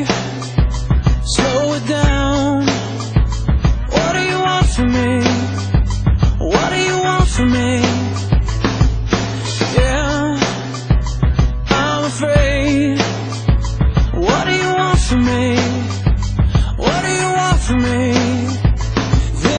Slow it down What do you want from me? What do you want from me? Yeah I'm afraid What do you want from me? What do you want from me?